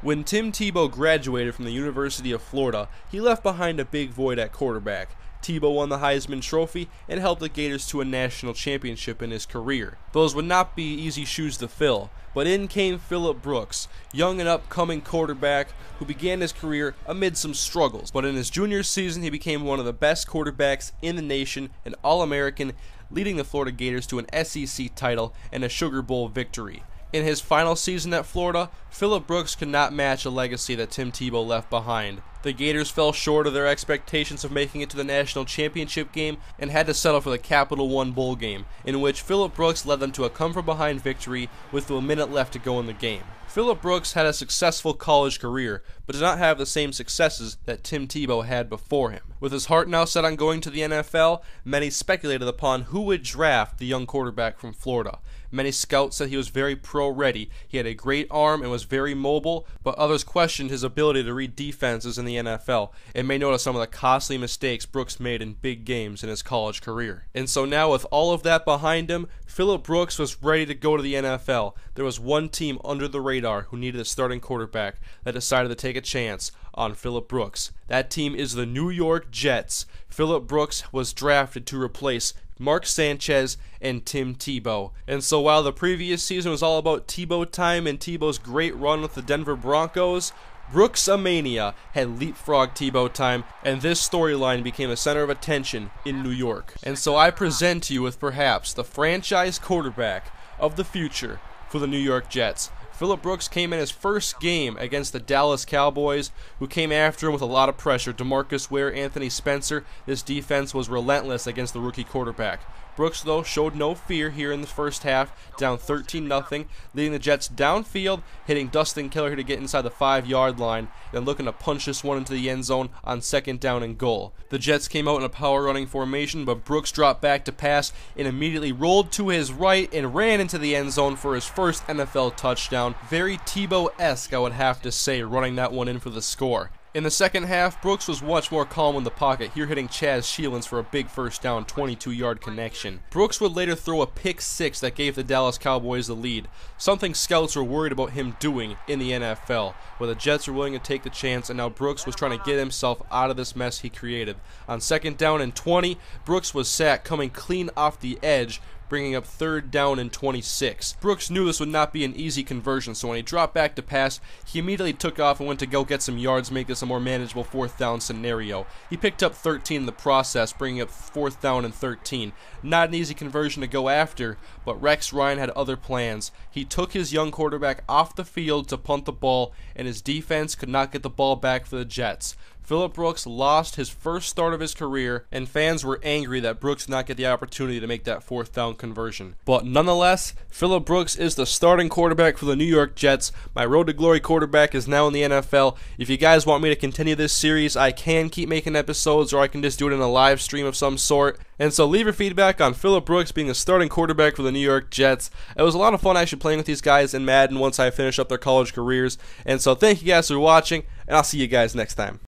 When Tim Tebow graduated from the University of Florida, he left behind a big void at quarterback. Tebow won the Heisman Trophy and helped the Gators to a national championship in his career. Those would not be easy shoes to fill, but in came Phillip Brooks, young and upcoming quarterback who began his career amid some struggles. But in his junior season, he became one of the best quarterbacks in the nation, an All American, leading the Florida Gators to an SEC title and a Sugar Bowl victory. In his final season at Florida, Phillip Brooks could not match a legacy that Tim Tebow left behind. The Gators fell short of their expectations of making it to the national championship game and had to settle for the Capital One Bowl game, in which Phillip Brooks led them to a come from behind victory with a minute left to go in the game. Phillip Brooks had a successful college career, but did not have the same successes that Tim Tebow had before him. With his heart now set on going to the NFL, many speculated upon who would draft the young quarterback from Florida. Many scouts said he was very pro ready. He had a great arm and was very mobile, but others questioned his ability to read defenses in the NFL and may notice some of the costly mistakes Brooks made in big games in his college career. And so now, with all of that behind him, Phillip Brooks was ready to go to the NFL. There was one team under the radar who needed a starting quarterback that decided to take a chance on Phillip Brooks. That team is the New York Jets. Phillip Brooks was drafted to replace Mark Sanchez, and Tim Tebow. And so while the previous season was all about Tebow time and Tebow's great run with the Denver Broncos, Brooksamania had leapfrog Tebow time, and this storyline became a center of attention in New York. And so I present to you with perhaps the franchise quarterback of the future for the New York Jets. Phillip Brooks came in his first game against the Dallas Cowboys, who came after him with a lot of pressure. DeMarcus Ware, Anthony Spencer, this defense was relentless against the rookie quarterback. Brooks, though, showed no fear here in the first half, down 13 0, leading the Jets downfield, hitting Dustin Keller here to get inside the five yard line, then looking to punch this one into the end zone on second down and goal. The Jets came out in a power running formation, but Brooks dropped back to pass and immediately rolled to his right and ran into the end zone for his first NFL touchdown. Very Tebow esque, I would have to say, running that one in for the score. In the second half, Brooks was much more calm in the pocket, here hitting Chaz Schilens for a big first down 22 yard connection. Brooks would later throw a pick six that gave the Dallas Cowboys the lead, something scouts were worried about him doing in the NFL, where the Jets were willing to take the chance, and now Brooks was trying to get himself out of this mess he created. On second down and 20, Brooks was sacked coming clean off the edge bringing up third down and 26. Brooks knew this would not be an easy conversion, so when he dropped back to pass, he immediately took off and went to go get some yards, make this a more manageable fourth down scenario. He picked up 13 in the process, bringing up fourth down and 13. Not an easy conversion to go after, but Rex Ryan had other plans. He took his young quarterback off the field to punt the ball, and his defense could not get the ball back for the Jets. Phillip Brooks lost his first start of his career, and fans were angry that Brooks did not get the opportunity to make that fourth down conversion. But nonetheless, Phillip Brooks is the starting quarterback for the New York Jets. My road to glory quarterback is now in the NFL. If you guys want me to continue this series, I can keep making episodes, or I can just do it in a live stream of some sort. And so leave your feedback on Phillip Brooks being a starting quarterback for the New York Jets. It was a lot of fun actually playing with these guys in Madden once I finish up their college careers. And so thank you guys for watching, and I'll see you guys next time.